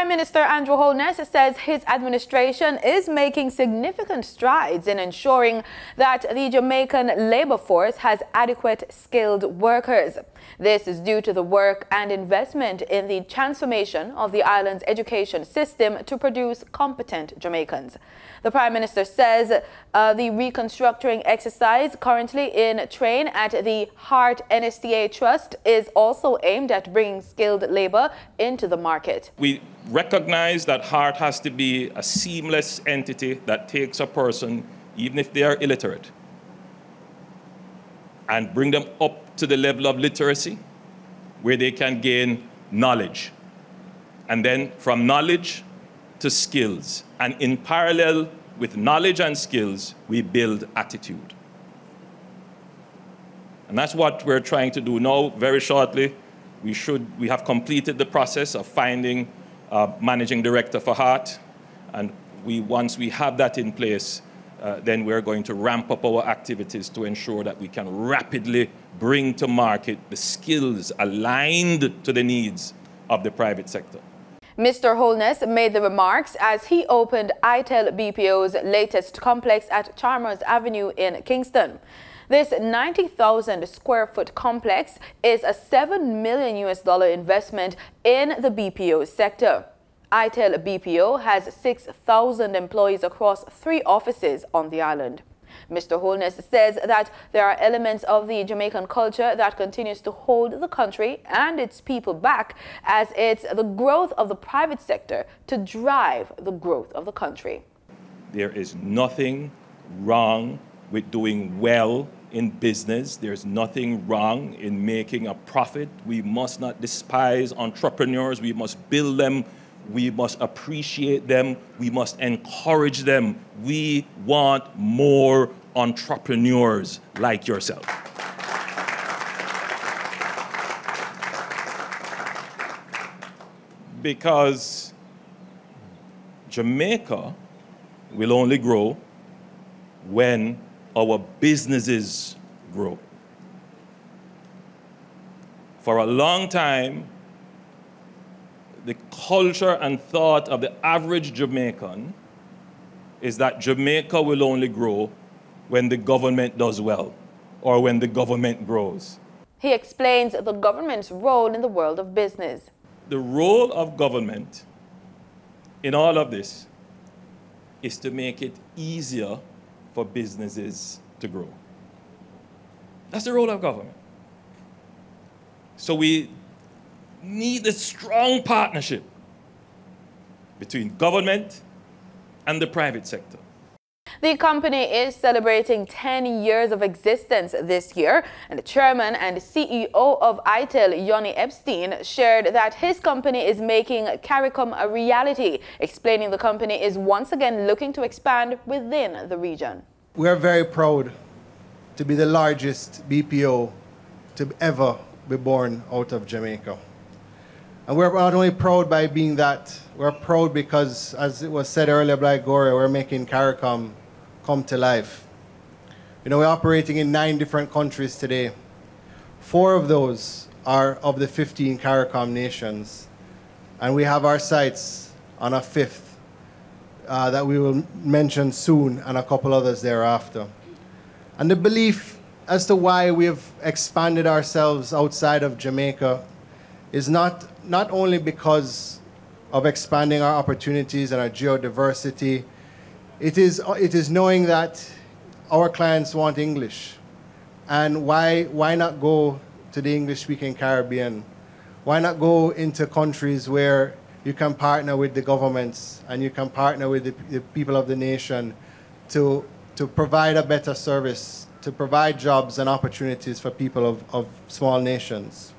Prime Minister Andrew Holness says his administration is making significant strides in ensuring that the Jamaican labor force has adequate skilled workers. This is due to the work and investment in the transformation of the island's education system to produce competent Jamaicans. The Prime Minister says uh, the reconstructing exercise currently in train at the Heart NSTA Trust is also aimed at bringing skilled labor into the market. We recognize that Heart has to be a seamless entity that takes a person, even if they are illiterate, and bring them up to the level of literacy where they can gain knowledge. And then from knowledge to skills. And in parallel with knowledge and skills, we build attitude. And that's what we're trying to do now, very shortly. We, should, we have completed the process of finding a managing director for Heart. And we, once we have that in place, uh, then we're going to ramp up our activities to ensure that we can rapidly bring to market the skills aligned to the needs of the private sector. Mr. Holness made the remarks as he opened ITEL BPO's latest complex at Chalmers Avenue in Kingston. This 90,000 square foot complex is a 7 million US dollar investment in the BPO sector. ITEL BPO has 6,000 employees across three offices on the island. Mr. Holness says that there are elements of the Jamaican culture that continues to hold the country and its people back as it's the growth of the private sector to drive the growth of the country. There is nothing wrong with doing well in business. There's nothing wrong in making a profit. We must not despise entrepreneurs. We must build them we must appreciate them. We must encourage them. We want more entrepreneurs like yourself. Because Jamaica will only grow when our businesses grow. For a long time, the culture and thought of the average Jamaican is that Jamaica will only grow when the government does well or when the government grows. He explains the government's role in the world of business. The role of government in all of this is to make it easier for businesses to grow. That's the role of government. So we need a strong partnership between government and the private sector. The company is celebrating 10 years of existence this year, and the chairman and CEO of ITEL, Yoni Epstein, shared that his company is making CARICOM a reality, explaining the company is once again looking to expand within the region. We are very proud to be the largest BPO to ever be born out of Jamaica. And we're not only proud by being that, we're proud because, as it was said earlier by Gloria, we're making CARICOM come to life. You know, we're operating in nine different countries today. Four of those are of the 15 CARICOM nations. And we have our sights on a fifth uh, that we will mention soon and a couple others thereafter. And the belief as to why we've expanded ourselves outside of Jamaica is not not only because of expanding our opportunities and our geodiversity, it is, it is knowing that our clients want English. And why, why not go to the English speaking Caribbean? Why not go into countries where you can partner with the governments and you can partner with the, the people of the nation to, to provide a better service, to provide jobs and opportunities for people of, of small nations?